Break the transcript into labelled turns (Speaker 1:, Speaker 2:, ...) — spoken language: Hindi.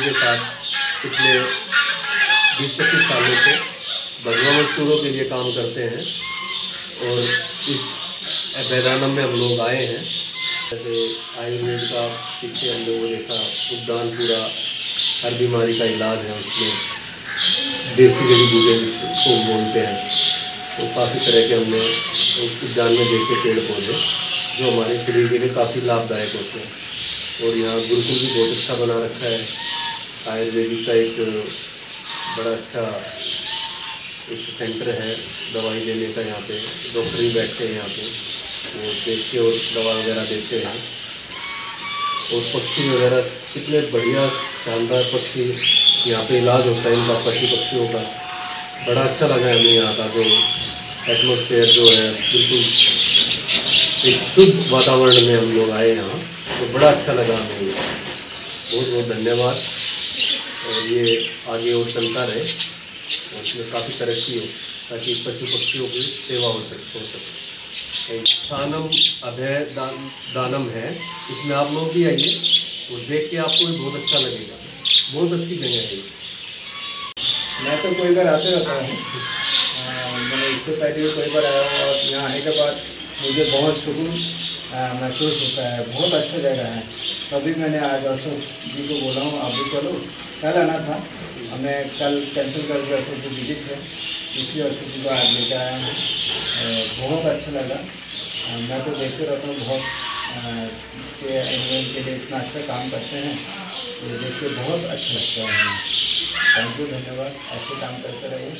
Speaker 1: जी के साथ पिछले बीस पच्चीस सालों से बधुआ मजदूरों के लिए काम करते हैं और इस मैदानम में हम लोग आए हैं। जैसे आयुर्वेद का पीछे हम लोगों ने कहा, उद्यान पूरा, हर बीमारी का इलाज है उसमें। देसी जड़ी बूटे जिसको बोलते हैं। तो काफ़ी तरह के हमने उद्यान में देखे पेड़ पौधे जो हमारे शरीर के लिए काफ़ी लाभदायक होते हैं। और यहाँ गुरुकुल भी बहुत अच्छा बना रखा है। आयुर्वेदिक का एक बड़ा अच्छा एक सेंटर है दवाई देने का यहाँ पे। डॉक्टर भी बैठते हैं यहाँ पे। वो देख के और दवा वगैरह देते हैं। और पक्षी वगैरह कितने बढ़िया, शानदार पक्षी यहाँ पे इलाज होता है इनका पक्षी पक्षियों का। बड़ा अच्छा लगा हमें यहाँ का जो एटमोसफेयर जो है, बिल्कुल एक शुद्ध वातावरण में हम लोग आए यहाँ। तो बड़ा अच्छा लगा हमें। बहुत बहुत धन्यवाद। ये आगे और चलता रहे। इसमें काफ़ी तरक्की हो ताकि पशु पक्षियों की सेवा हो सके हो सके। दानम अभय दान दानम है। इसमें आप लोग भी आइए और देख के आपको भी बहुत अच्छा लगेगा। बहुत अच्छी जगह है
Speaker 2: मैं तो कोई बार आते रहता हूँ। अ, मैंने इससे पहले भी कोई बार आया हूँ और यहाँ आने के बाद मुझे बहुत सुकून महसूस होता है। बहुत अच्छा जगह है। तभी मैंने आज अशोक जी को बोला हूँ आप भी चलो। कल आना था। हमें कल कैंसिल कर दिया अशोक जी विज़िट है। इसलिए जी को आज लेकर आया हूँ। बहुत अच्छा लगा। मैं तो देखते रहता हूँ बहुत के एनिमल के लिए इतना अच्छा काम करते हैं। तो देख के बहुत अच्छा लगता है। थैंक यू धन्यवाद। ऐसे काम करते रहिए।